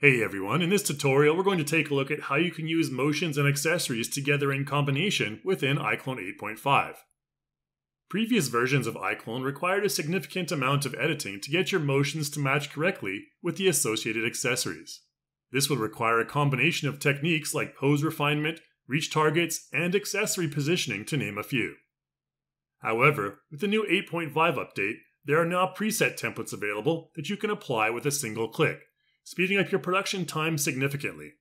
Hey everyone, in this tutorial we're going to take a look at how you can use motions and accessories together in combination within iClone 8.5. Previous versions of iClone required a significant amount of editing to get your motions to match correctly with the associated accessories. This would require a combination of techniques like pose refinement, reach targets, and accessory positioning to name a few. However, with the new 8.5 update, there are now preset templates available that you can apply with a single click speeding up your production time significantly.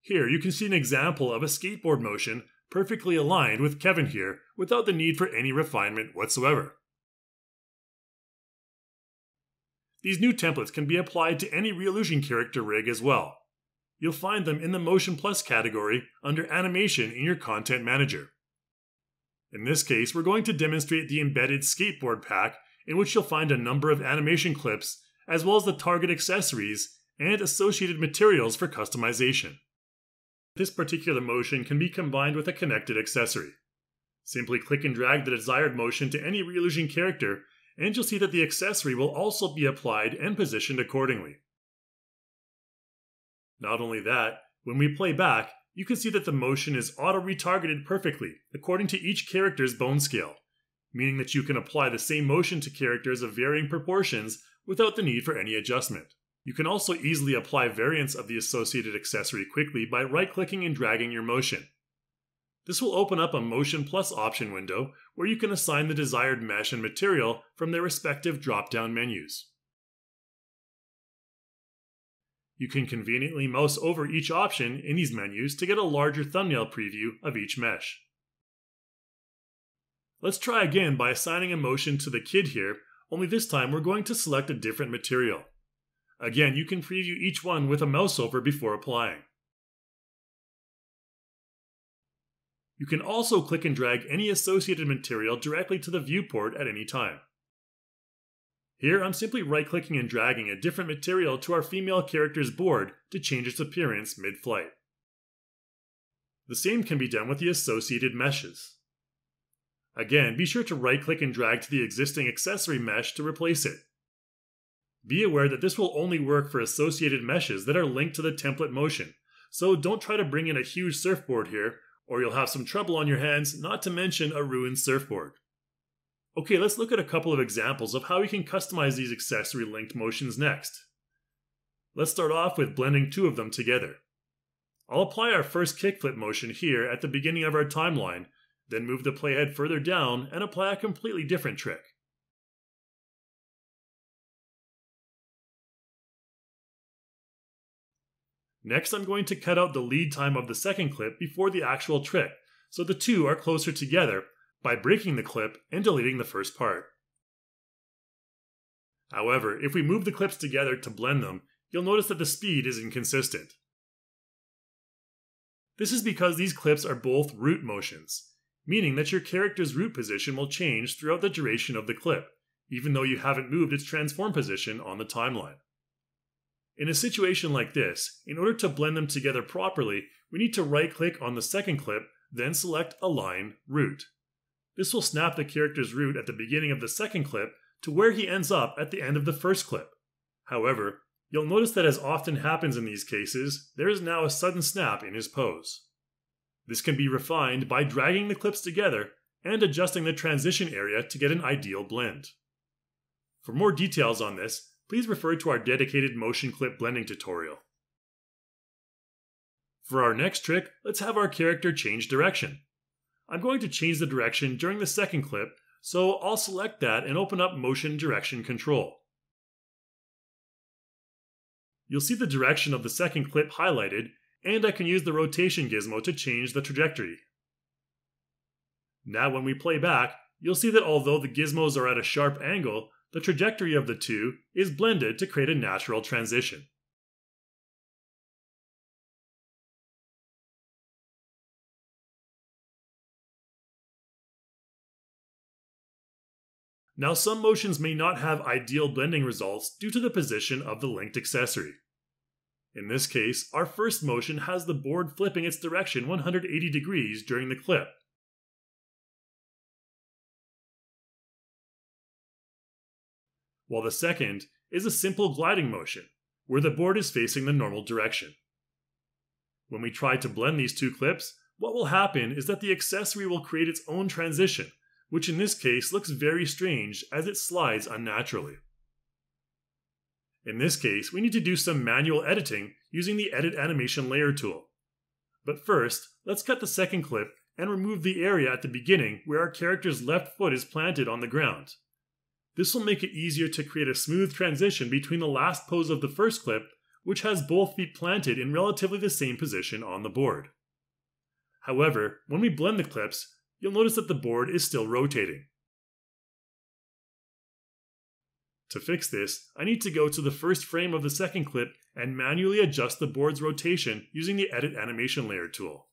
Here you can see an example of a skateboard motion perfectly aligned with Kevin here without the need for any refinement whatsoever. These new templates can be applied to any Reallusion character rig as well. You'll find them in the Motion Plus category under Animation in your Content Manager. In this case, we're going to demonstrate the embedded skateboard pack in which you'll find a number of animation clips as well as the target accessories and associated materials for customization. This particular motion can be combined with a connected accessory. Simply click and drag the desired motion to any Reallusion character, and you'll see that the accessory will also be applied and positioned accordingly. Not only that, when we play back, you can see that the motion is auto-retargeted perfectly according to each character's bone scale, meaning that you can apply the same motion to characters of varying proportions without the need for any adjustment. You can also easily apply variants of the associated accessory quickly by right-clicking and dragging your motion. This will open up a Motion Plus option window where you can assign the desired mesh and material from their respective drop-down menus. You can conveniently mouse over each option in these menus to get a larger thumbnail preview of each mesh. Let's try again by assigning a motion to the kid here only this time we're going to select a different material. Again, you can preview each one with a mouse over before applying. You can also click and drag any associated material directly to the viewport at any time. Here I'm simply right-clicking and dragging a different material to our female character's board to change its appearance mid-flight. The same can be done with the associated meshes. Again, be sure to right-click and drag to the existing accessory mesh to replace it. Be aware that this will only work for associated meshes that are linked to the template motion, so don't try to bring in a huge surfboard here, or you'll have some trouble on your hands, not to mention a ruined surfboard. Okay, let's look at a couple of examples of how we can customize these accessory linked motions next. Let's start off with blending two of them together. I'll apply our first kickflip motion here at the beginning of our timeline then move the playhead further down and apply a completely different trick. Next, I'm going to cut out the lead time of the second clip before the actual trick, so the two are closer together by breaking the clip and deleting the first part. However, if we move the clips together to blend them, you'll notice that the speed is inconsistent. This is because these clips are both root motions, meaning that your character's root position will change throughout the duration of the clip, even though you haven't moved its transform position on the timeline. In a situation like this, in order to blend them together properly, we need to right click on the second clip, then select Align Root. This will snap the character's root at the beginning of the second clip to where he ends up at the end of the first clip. However, you'll notice that as often happens in these cases, there is now a sudden snap in his pose. This can be refined by dragging the clips together and adjusting the transition area to get an ideal blend. For more details on this, please refer to our dedicated motion clip blending tutorial. For our next trick, let's have our character change direction. I'm going to change the direction during the second clip, so I'll select that and open up Motion Direction Control. You'll see the direction of the second clip highlighted and I can use the rotation gizmo to change the trajectory. Now when we play back, you'll see that although the gizmos are at a sharp angle, the trajectory of the two is blended to create a natural transition. Now some motions may not have ideal blending results due to the position of the linked accessory. In this case, our first motion has the board flipping its direction 180 degrees during the clip. While the second is a simple gliding motion, where the board is facing the normal direction. When we try to blend these two clips, what will happen is that the accessory will create its own transition, which in this case looks very strange as it slides unnaturally. In this case, we need to do some manual editing using the Edit Animation Layer tool. But first, let's cut the second clip and remove the area at the beginning where our character's left foot is planted on the ground. This will make it easier to create a smooth transition between the last pose of the first clip, which has both feet planted in relatively the same position on the board. However, when we blend the clips, you'll notice that the board is still rotating. To fix this, I need to go to the first frame of the second clip and manually adjust the board's rotation using the Edit Animation Layer tool.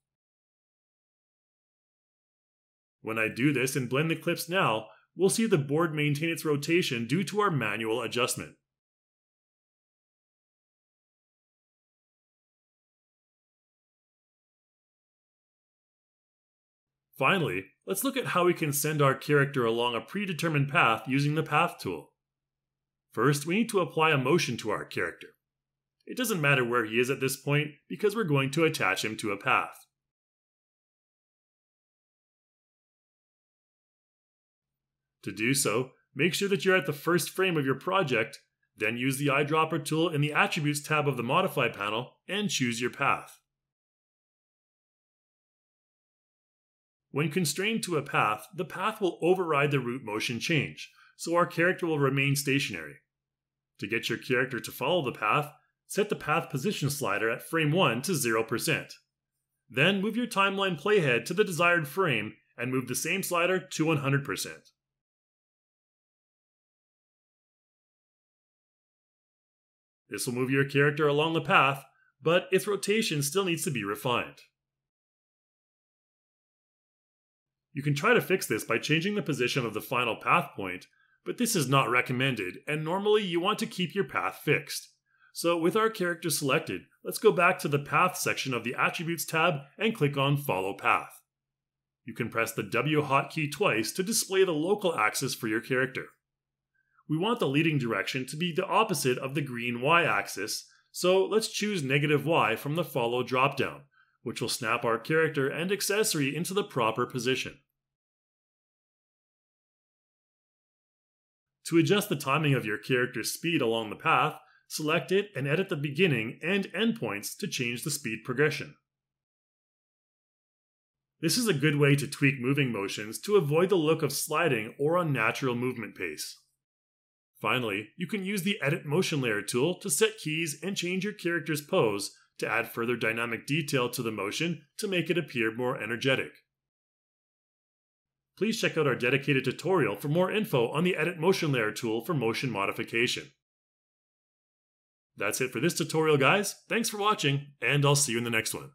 When I do this and blend the clips now, we'll see the board maintain its rotation due to our manual adjustment. Finally, let's look at how we can send our character along a predetermined path using the Path tool. First, we need to apply a motion to our character. It doesn't matter where he is at this point because we're going to attach him to a path. To do so, make sure that you're at the first frame of your project, then use the eyedropper tool in the Attributes tab of the Modify panel and choose your path. When constrained to a path, the path will override the root motion change, so our character will remain stationary. To get your character to follow the path, set the path position slider at frame 1 to 0%. Then move your timeline playhead to the desired frame and move the same slider to 100%. This will move your character along the path, but its rotation still needs to be refined. You can try to fix this by changing the position of the final path point but this is not recommended, and normally you want to keep your path fixed. So with our character selected, let's go back to the Path section of the Attributes tab and click on Follow Path. You can press the W hotkey twice to display the local axis for your character. We want the leading direction to be the opposite of the green Y axis, so let's choose negative Y from the Follow dropdown, which will snap our character and accessory into the proper position. To adjust the timing of your character's speed along the path, select it and edit the beginning and end points to change the speed progression. This is a good way to tweak moving motions to avoid the look of sliding or unnatural movement pace. Finally, you can use the Edit Motion Layer tool to set keys and change your character's pose to add further dynamic detail to the motion to make it appear more energetic please check out our dedicated tutorial for more info on the Edit Motion Layer tool for motion modification. That's it for this tutorial, guys. Thanks for watching, and I'll see you in the next one.